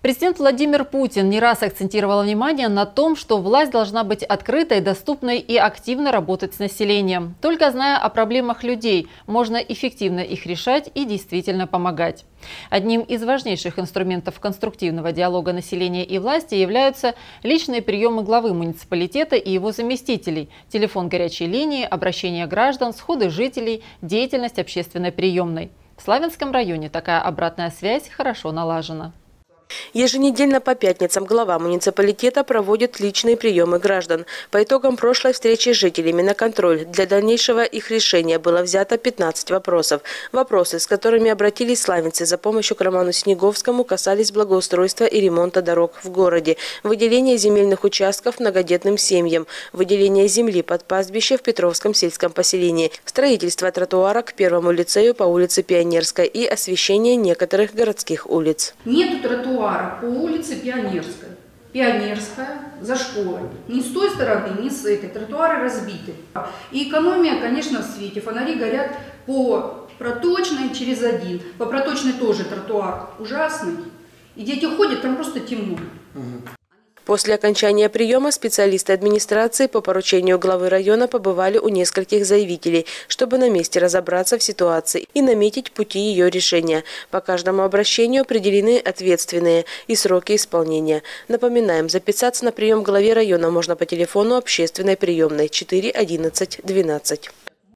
Президент Владимир Путин не раз акцентировал внимание на том, что власть должна быть открытой, доступной и активно работать с населением. Только зная о проблемах людей, можно эффективно их решать и действительно помогать. Одним из важнейших инструментов конструктивного диалога населения и власти являются личные приемы главы муниципалитета и его заместителей, телефон горячей линии, обращение граждан, сходы жителей, деятельность общественной приемной. В Славянском районе такая обратная связь хорошо налажена. Еженедельно по пятницам глава муниципалитета проводит личные приемы граждан. По итогам прошлой встречи с жителями на контроль для дальнейшего их решения было взято 15 вопросов. Вопросы, с которыми обратились славянцы за помощью к Роману Снеговскому, касались благоустройства и ремонта дорог в городе, выделения земельных участков многодетным семьям, выделения земли под пастбище в Петровском сельском поселении, строительство тротуара к первому лицею по улице Пионерской и освещение некоторых городских улиц. Нету тротуара тротуара по улице Пионерской. Пионерская, за школой. Ни с той стороны, ни с этой. Тротуары разбиты. И экономия, конечно, в свете. Фонари горят по проточной через один. По проточной тоже тротуар ужасный. И дети ходят, там просто темно. После окончания приема специалисты администрации по поручению главы района побывали у нескольких заявителей, чтобы на месте разобраться в ситуации и наметить пути ее решения. По каждому обращению определены ответственные и сроки исполнения. Напоминаем, записаться на прием главе района можно по телефону общественной приемной 4 11 12.